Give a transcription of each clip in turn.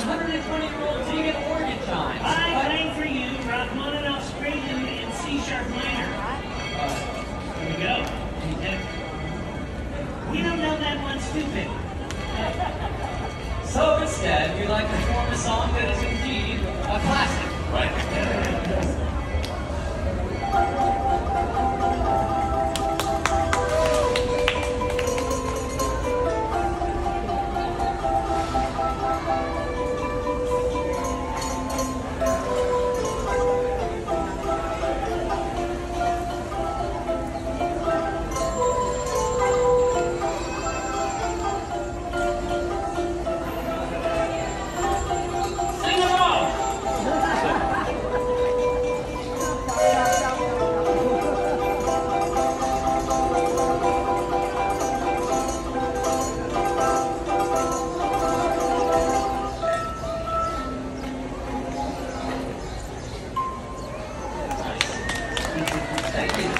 120-year-old Deagan organ chimes. I playing for you Rachmaninoff's Prelude in C sharp minor. Here we go. We don't know that one stupid. So instead, we'd like to perform a song that is indeed Thank you.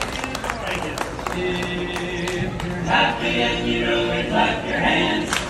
Thank you. If you're happy and you really clap your hands,